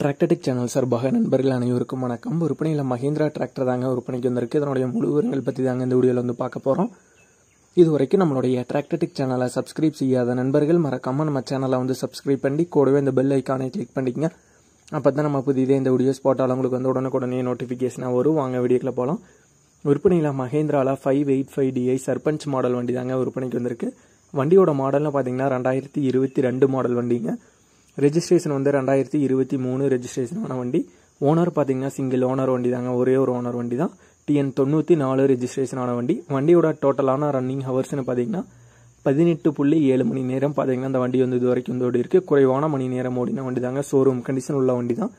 டிராக்டடிக் channel சார்பாக நண்பர்கள் அனைவருக்கும் வணக்கம். விற்பனையில் மஹேந்திரா டிராக்டர் தாங்க விற்பனைக்கு வந்திருக்கு. இதனுடைய முழு விவரங்கள் பற்றி தாங்க இந்த வீடியோவில் வந்து பார்க்க போகிறோம் இது வரைக்கும் நம்மளுடைய டிராக்டடிக் சேனலை சப்ஸ்கிரைப் செய்யாத நண்பர்கள் மறக்காமல் நம்ம சேனலை வந்து சப்ஸ்கிரைப் பண்ணி கூடவே இந்த பெல் ஐக்கானை கிளிக் பண்ணிக்கங்க. அப்போ தான் நம்ம புதிதே இந்த வீடியோஸ் போட்டாலும் உங்களுக்கு வந்து உடனுக்குடனே நோட்டிஃபிகேஷனாக வரும். வாங்க வீடியோக்கில் போகலாம் விற்பனையில் மஹேந்திராவில் five eight five DI Sarpanch model வண்டி தாங்க விற்பனைக்கு வந்திருக்கு. வண்டியோட மாடல்னு பார்த்தீங்கன்னா ரெண்டாயிரத்தி இருபத்தி ரெண்டு மாடல் வண்டிங்க. ரெஜிஸ்ட்ரேஷன் வந்து ரெண்டாயிரத்தி இருபத்தி மூணு ரெஜிஸ்ட்ரேஷனான வண்டி. ஓனர் பார்த்தீங்கன்னா சிங்கிள் ஓனர் வண்டி தாங்க ஒரே ஒரு ஓனர் வண்டி தான் டிஎன் தொண்ணூற்றி நாலு ரெஜிஸ்ட்ரேஷனான வண்டி. வண்டியோட டோட்டலான ரன்னிங் ஹவர்ஸ்னு பார்த்தீங்கன்னா பதினெட்டு புள்ளி ஏழு மணி நேரம் பார்த்தீங்கன்னா அந்த வண்டி வந்து இது வரைக்கும் வந்து ஓடி இருக்கு. குறைவான மணி நேரம் ஓடின வண்டி தாங்க ஷோரூம் கண்டிஷன் உள்ள வண்டி தான்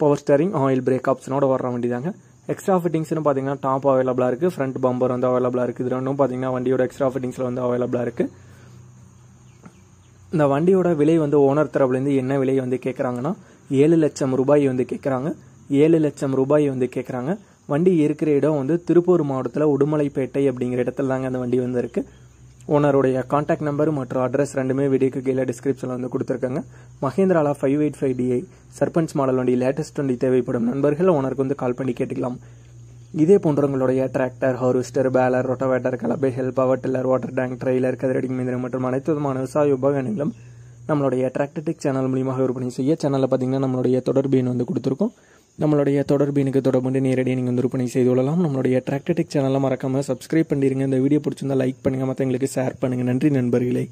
பவர் ஸ்டேரிங் ஆயில் பிரேக் ஆப்ஷனோட வர்ற வண்டி தாங்க எக்ஸ்ட்ரா ஃபிட்டிங்ஸ்னு பார்த்தீங்கன்னா டாப் அவைலபிளாக இருக்குது ஃப்ரண்ட் பம்பர் வந்து அவைலபிளாக இருக்குது இது ரெண்டும் பார்த்தீங்கன்னா வண்டியோட எக்ஸ்ட்ரா ஃபிட்டிங்ஸில் வந்து அவைலபிளாக இருக்குது இந்த வண்டியோட விலை வந்து ஓனர் தரப்புலேருந்து என்ன விலை வந்து கேட்குறாங்கன்னா ஏழு லட்சம் ரூபாய் வந்து கேட்குறாங்க ஏழு லட்சம் ரூபாய் வந்து கேட்குறாங்க வண்டி இருக்கிற இடம் வந்து திருப்பூர் மாவட்டத்தில் உடுமலைப்பேட்டை அப்படிங்கிற இடத்துல தாங்க அந்த வண்டி வந்து ஓனருடைய காண்டாக்ட் நம்பர் மற்றும் அட்ரஸ் ரெண்டுமே வீடியோக்கு கீழே டிஸ்கிரிப்ஷனில் வந்து கொடுத்துருக்காங்க. மஹேந்திராலா five eight five DI Sarpanch model வண்டி லேட்டஸ்ட் வண்டி தேவைப்படும் நண்பர்கள் ஓனருக்கு வந்து கால் பண்ணி கேட்டுக்கலாம். இதே போன்றவங்களுடைய tractor harvester baler rotavator கலபைகள் power tiller water tank trailer கதிரடி மிந்திரம் மற்றும் அனைத்து விதமான விவசாய உபகரணங்களும் நம்மளுடைய டிராக்டர்டிக் சேனல் மூலியமாக விற்பனை செய்ய சேனலில் பார்த்தீங்கன்னா நம்மளுடைய தொடர்பீன் வந்து கொடுத்துருக்கோம். நம்மளுடைய தொடர்பீனுக்கு எனக்கு தொடர்பு நேரடியாக நீங்கள் வந்து விற்பனை செய்து கொள்ளலாம். நம்மளுடைய டிராக்டர்டிக் சேனலை மறக்காமல் சப்ஸ்கிரைப் பண்ணிடுங்க இந்த வீடியோ பிடிச்சிருந்தா லைக் பண்ணுங்கள் மற்றவங்களுக்கு ஷேர் பண்ணுங்கள் நன்றி நண்பர்களே.